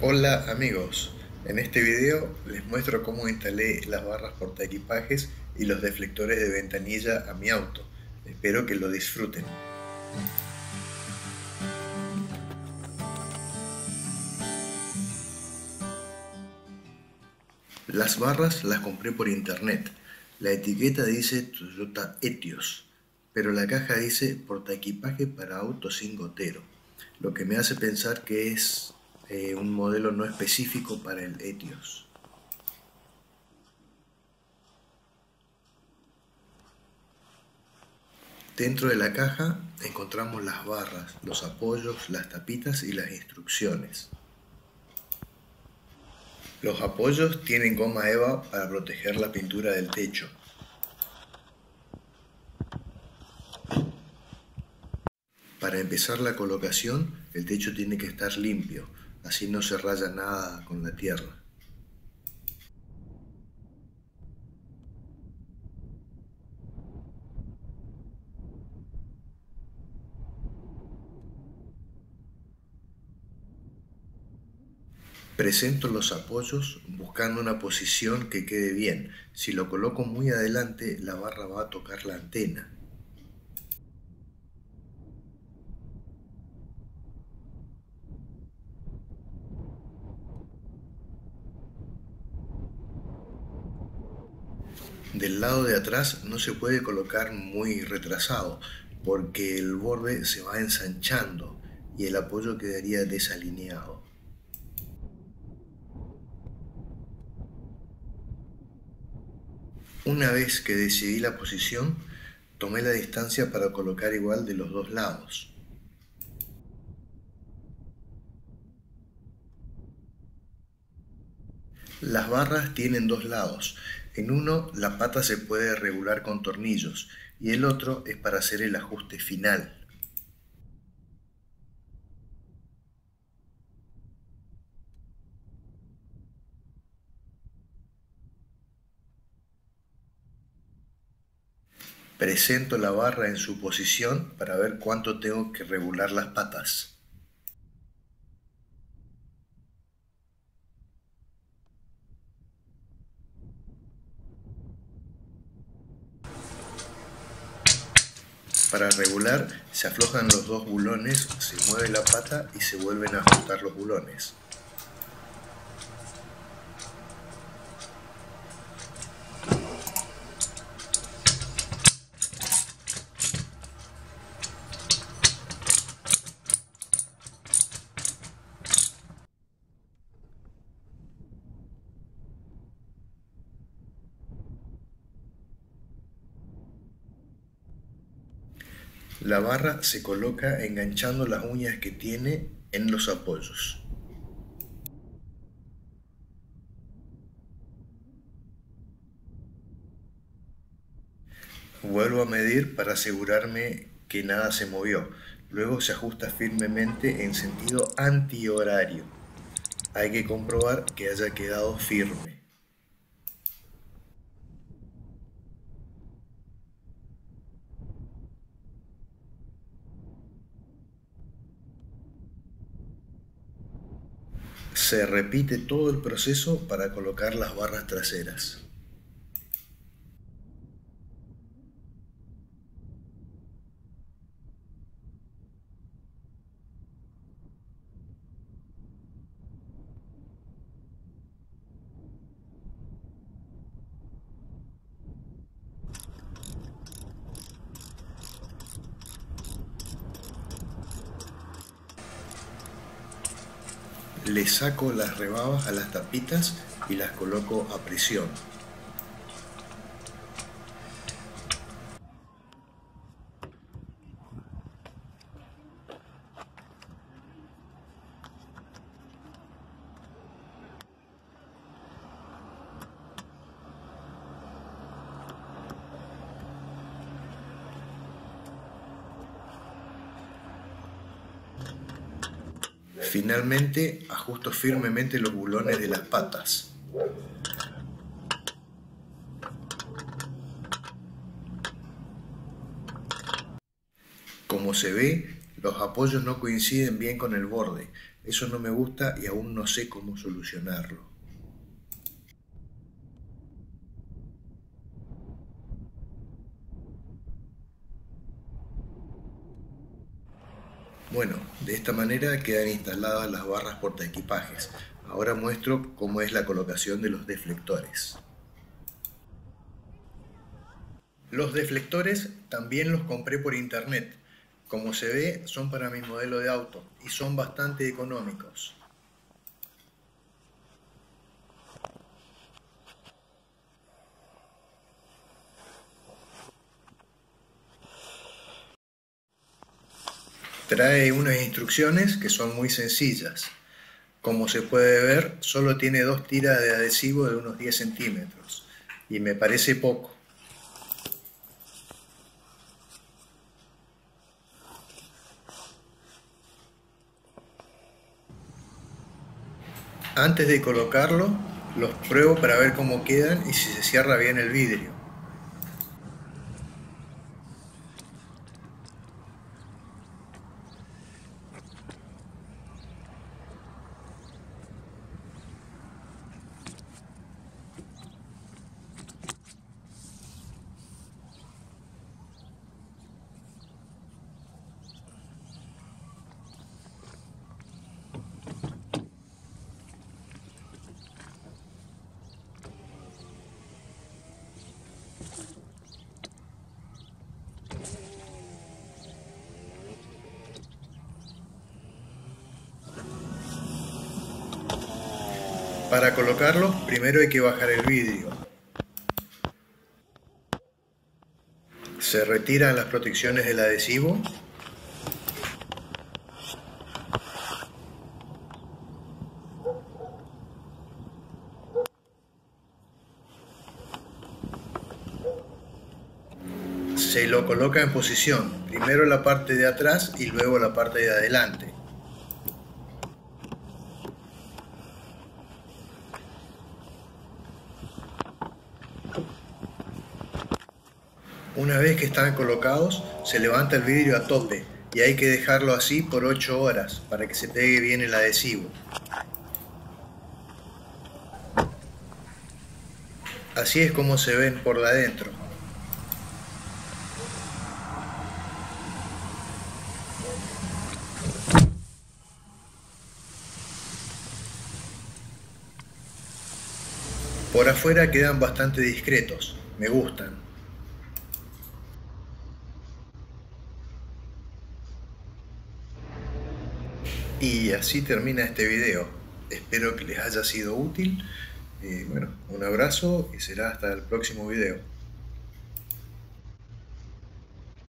Hola amigos, en este video les muestro cómo instalé las barras portaequipajes y los deflectores de ventanilla a mi auto. Espero que lo disfruten. Las barras las compré por internet. La etiqueta dice Toyota Etios, pero la caja dice portaequipaje para auto sin gotero, lo que me hace pensar que es eh, un modelo no específico para el Etios. Dentro de la caja encontramos las barras, los apoyos, las tapitas y las instrucciones. Los apoyos tienen goma eva para proteger la pintura del techo. Para empezar la colocación, el techo tiene que estar limpio, así no se raya nada con la tierra. Presento los apoyos buscando una posición que quede bien. Si lo coloco muy adelante, la barra va a tocar la antena. Del lado de atrás no se puede colocar muy retrasado porque el borde se va ensanchando y el apoyo quedaría desalineado. Una vez que decidí la posición, tomé la distancia para colocar igual de los dos lados. Las barras tienen dos lados. En uno la pata se puede regular con tornillos y el otro es para hacer el ajuste final. Presento la barra en su posición para ver cuánto tengo que regular las patas. Para regular se aflojan los dos bulones, se mueve la pata y se vuelven a ajustar los bulones. La barra se coloca enganchando las uñas que tiene en los apoyos. Vuelvo a medir para asegurarme que nada se movió. Luego se ajusta firmemente en sentido antihorario. Hay que comprobar que haya quedado firme. Se repite todo el proceso para colocar las barras traseras. Le saco las rebabas a las tapitas y las coloco a presión. Finalmente, ajusto firmemente los bulones de las patas. Como se ve, Los apoyos no coinciden bien con el borde. Eso no me gusta y aún no sé cómo solucionarlo. Bueno, de esta manera quedan instaladas las barras portaequipajes. Ahora muestro cómo es la colocación de los deflectores. Los deflectores también los compré por internet. Como se ve, son para mi modelo de auto y son bastante económicos. Trae unas instrucciones que son muy sencillas. Como se puede ver, solo tiene dos tiras de adhesivo de unos 10 centímetros y me parece poco. Antes de colocarlo, los pruebo para ver cómo quedan y si se cierra bien el vidrio. Para colocarlo, primero hay que bajar el vidrio. Se retiran las protecciones del adhesivo. Se lo coloca en posición, primero la parte de atrás y luego la parte de adelante. Una vez que están colocados, se levanta el vidrio a tope y hay que dejarlo así por 8 horas para que se pegue bien el adhesivo. Así es como se ven por la adentro. Por afuera quedan bastante discretos, me gustan. Y así termina este video. Espero que les haya sido útil. bueno, un abrazo y será hasta el próximo video.